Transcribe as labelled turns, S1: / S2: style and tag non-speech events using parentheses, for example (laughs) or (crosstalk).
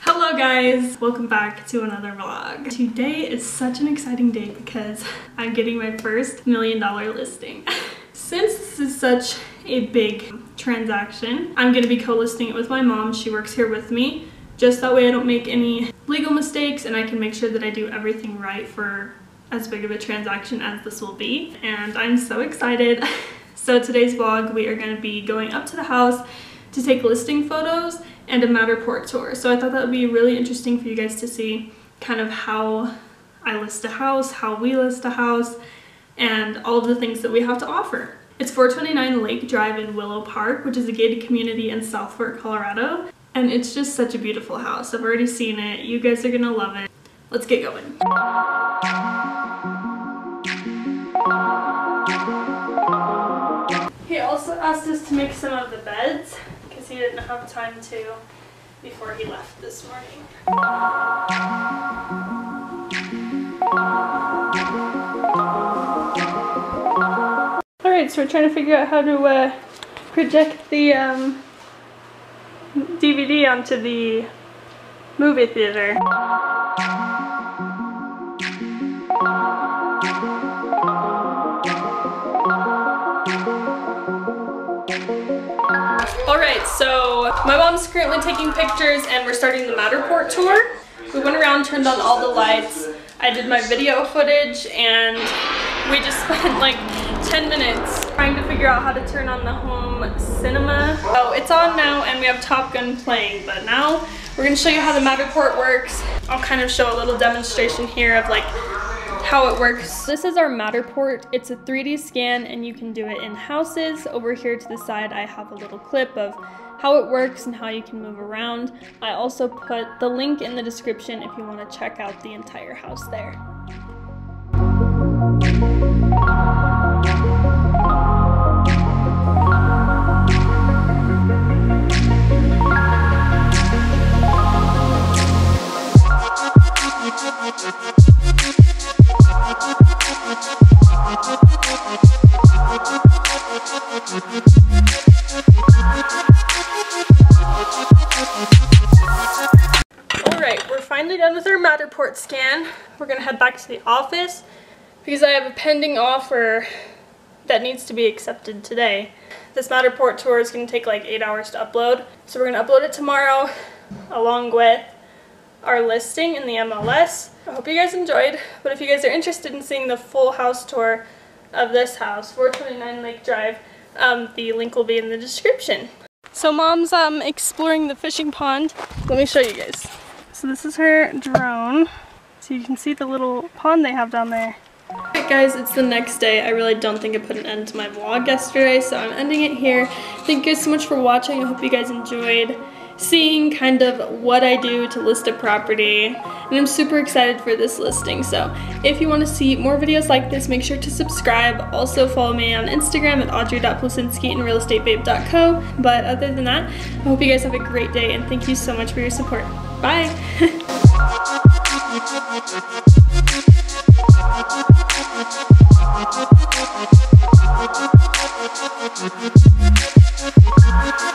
S1: Hello guys, welcome back to another vlog. Today is such an exciting day because I'm getting my first million dollar listing. (laughs) Since this is such a big transaction, I'm gonna be co-listing it with my mom. She works here with me. Just that way I don't make any legal mistakes and I can make sure that I do everything right for as big of a transaction as this will be. And I'm so excited. (laughs) So today's vlog, we are gonna be going up to the house to take listing photos and a Matterport tour. So I thought that would be really interesting for you guys to see kind of how I list a house, how we list a house, and all the things that we have to offer. It's 429 Lake Drive in Willow Park, which is a gated community in South Fork, Colorado. And it's just such a beautiful house. I've already seen it. You guys are gonna love it. Let's get going. Asked us to make some of the beds because he didn't have time to before he left this morning. Alright, so we're trying to figure out how to uh, project the um, DVD onto the movie theater. Alright, so my mom's currently taking pictures and we're starting the Matterport tour. We went around, turned on all the lights. I did my video footage and we just (laughs) spent like 10 minutes trying to figure out how to turn on the home cinema. Oh, it's on now and we have Top Gun playing, but now we're gonna show you how the Matterport works. I'll kind of show a little demonstration here of like how it works. This is our Matterport. It's a 3D scan and you can do it in houses. Over here to the side I have a little clip of how it works and how you can move around. I also put the link in the description if you want to check out the entire house there. Alright, we're finally done with our Matterport scan. We're gonna head back to the office because I have a pending offer that needs to be accepted today. This Matterport tour is gonna take like eight hours to upload. So we're gonna upload it tomorrow along with our listing in the MLS. I hope you guys enjoyed, but if you guys are interested in seeing the full house tour of this house, 429 Lake Drive, um, the link will be in the description. So mom's um, exploring the fishing pond. Let me show you guys. So this is her drone. So you can see the little pond they have down there. Alright guys, it's the next day. I really don't think I put an end to my vlog yesterday, so I'm ending it here. Thank you guys so much for watching. I hope you guys enjoyed seeing kind of what I do to list a property. And I'm super excited for this listing. So if you want to see more videos like this, make sure to subscribe. Also follow me on Instagram at audrey.plucinski and realestatebabe.co. But other than that, I hope you guys have a great day and thank you so much for your support. Bye! (laughs)